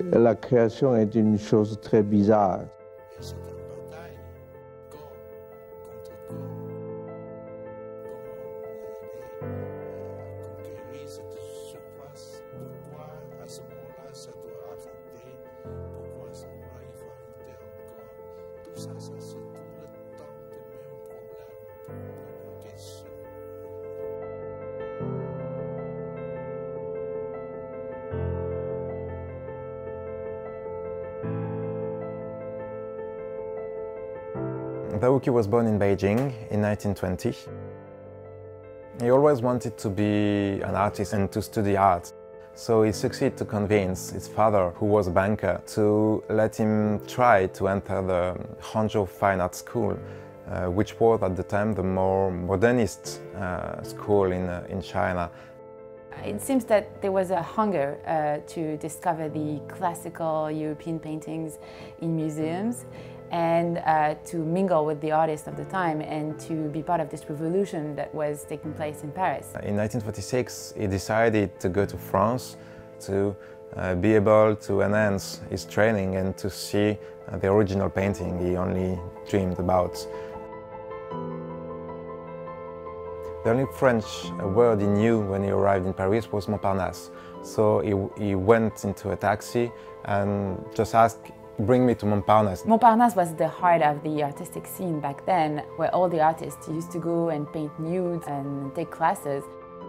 La création est une chose très bizarre. Zao Wou-Ki was born in Beijing in 1920. He always wanted to be an artist and to study art. So he succeeded to convince his father, who was a banker, to let him try to enter the Hangzhou Fine Art School, uh, which was at the time the more modernist uh, school in, uh, in China. It seems that there was a hunger uh, to discover the classical European paintings in museums and uh, to mingle with the artists of the time and to be part of this revolution that was taking place in Paris. In 1946, he decided to go to France to uh, be able to enhance his training and to see uh, the original painting he only dreamed about. The only French word he knew when he arrived in Paris was Montparnasse. So he, he went into a taxi and just asked, bring me to Montparnasse. Montparnasse was the heart of the artistic scene back then, where all the artists used to go and paint nudes and take classes.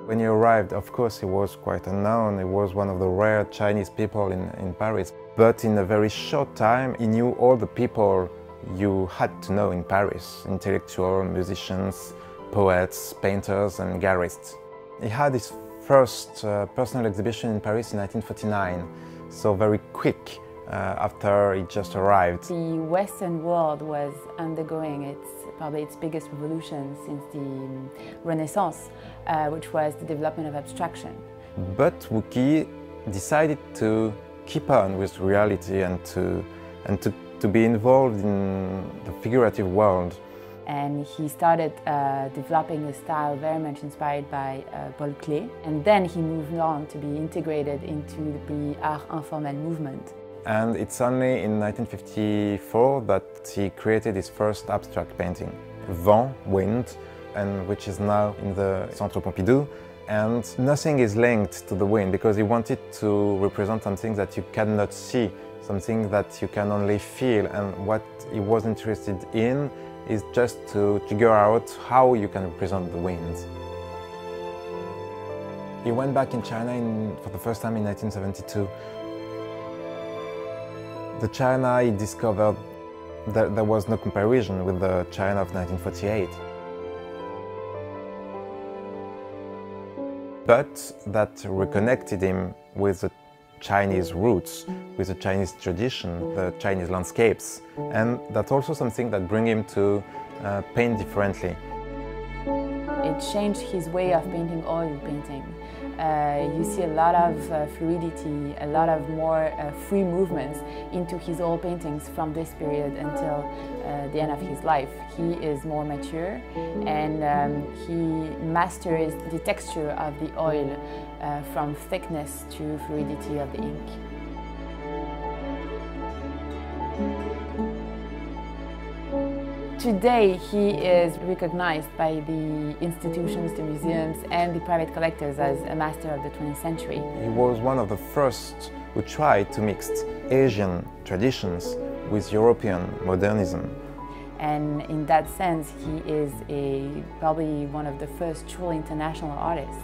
When he arrived, of course, he was quite unknown. He was one of the rare Chinese people in, in Paris. But in a very short time, he knew all the people you had to know in Paris, intellectuals, musicians, poets, painters and gallerists. He had his first uh, personal exhibition in Paris in 1949, so very quick after it just arrived. The Western world was undergoing its probably its biggest revolution since the Renaissance, uh, which was the development of abstraction. But Wou-Ki decided to keep on with reality and to, and to, to be involved in the figurative world. And he started uh, developing a style very much inspired by uh, Paul Klee. And then he moved on to be integrated into the art informel movement. And it's only in 1954 that he created his first abstract painting, Vent, Wind, and which is now in the Centre Pompidou. And nothing is linked to the wind because he wanted to represent something that you cannot see, something that you can only feel. And what he was interested in is just to figure out how you can represent the wind. He went back in China in, for the first time in 1972 the China he discovered that there was no comparison with the China of 1948. But that reconnected him with the Chinese roots, with the Chinese tradition, the Chinese landscapes, and that's also something that bring him to uh, paint differently. It changed his way of painting oil painting. Uh, you see a lot of uh, fluidity, a lot of more uh, free movements into his oil paintings from this period until uh, the end of his life. He is more mature and um, he masters the texture of the oil uh, from thickness to fluidity of the ink. Today, he is recognized by the institutions, the museums, and the private collectors as a master of the 20th century. He was one of the first who tried to mix Asian traditions with European modernism. And in that sense, he is a, probably one of the first truly international artists.